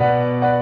Bye.